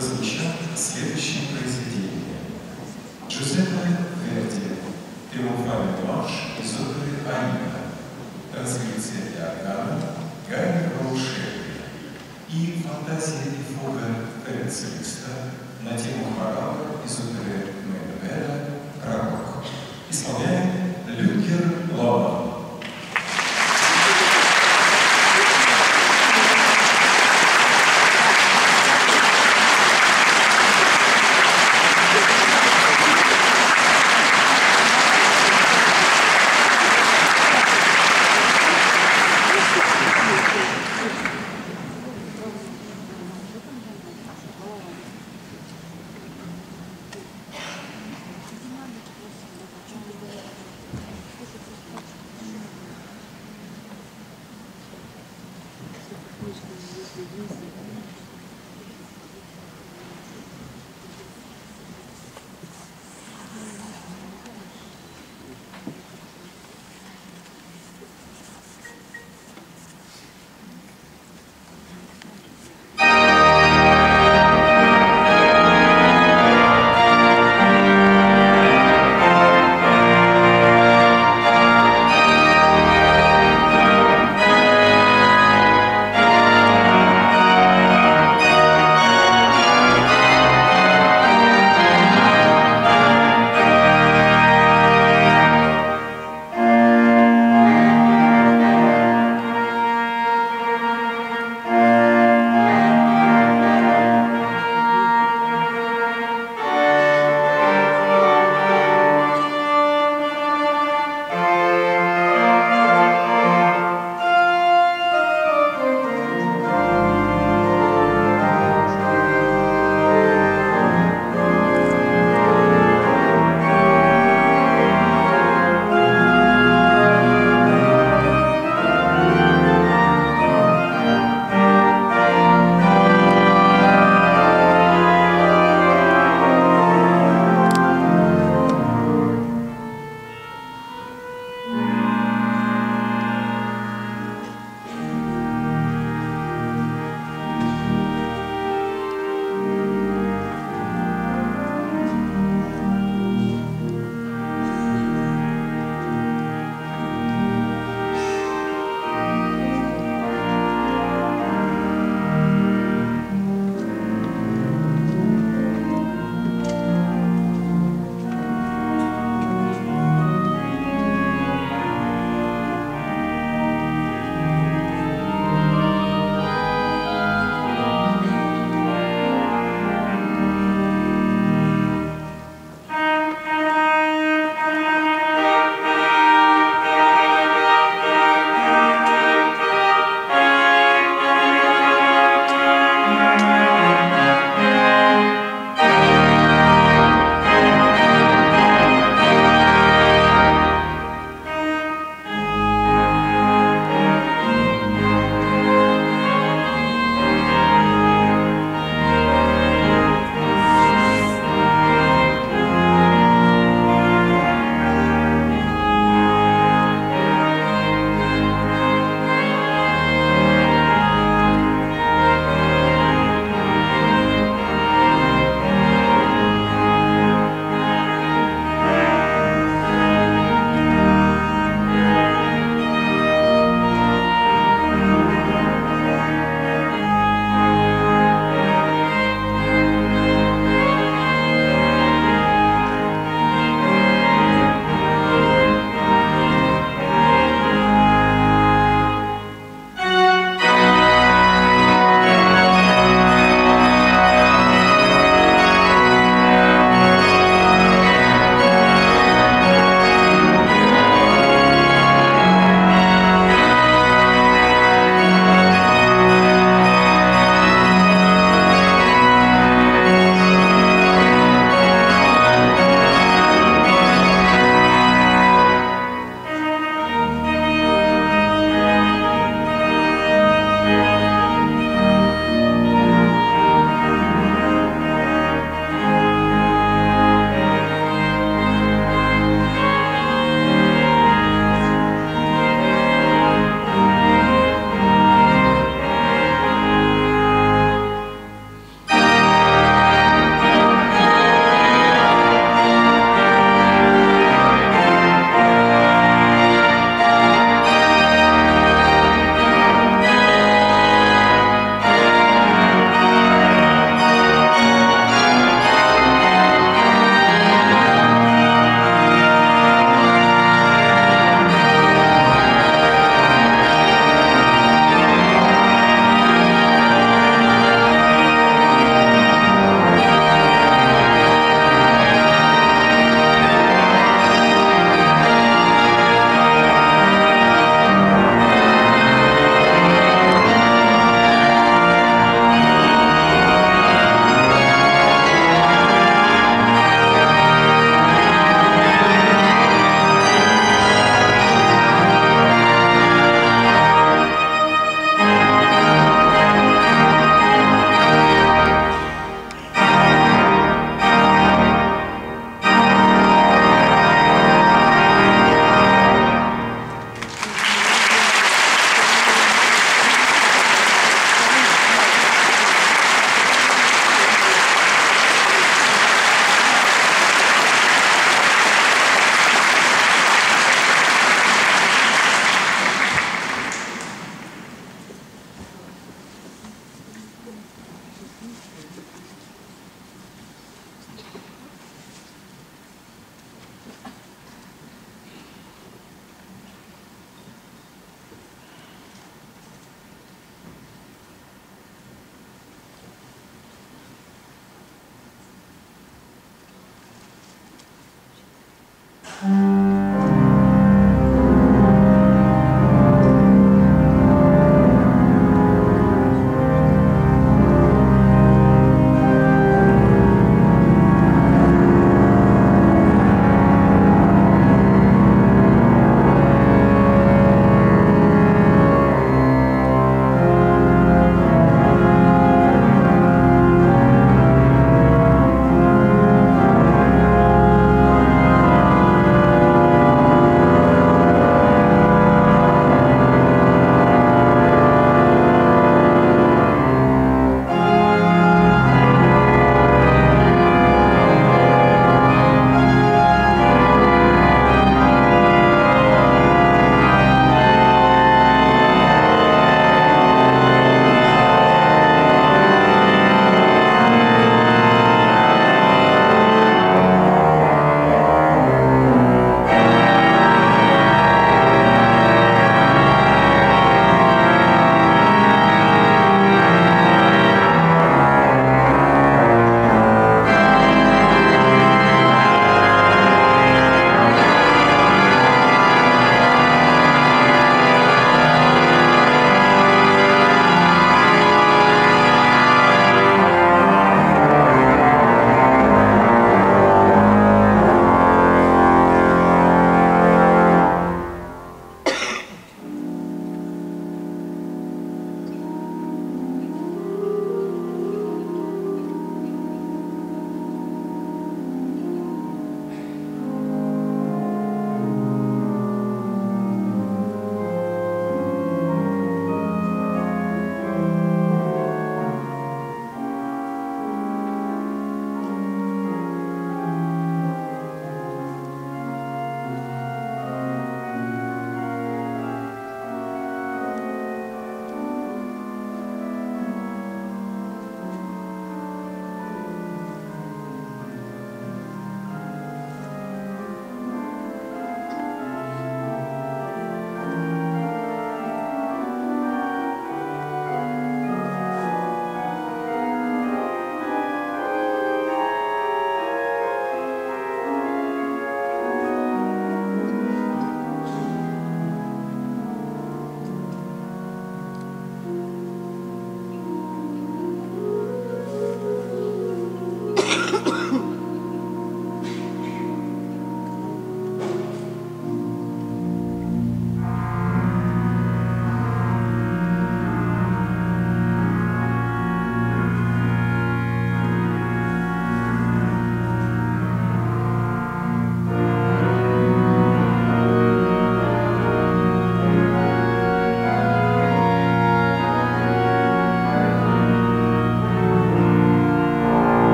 прозвучат следующие произведения. Джузеппе Верди, «Триумфальный марш» из оперы «Аника», «Транскриция для органа», Гарри Роушелли и «Фантазия и фуга» Теренцелиста на тему хорала из оперы Мэнбера «Рагок». Исполняет Люкер Лауэлл.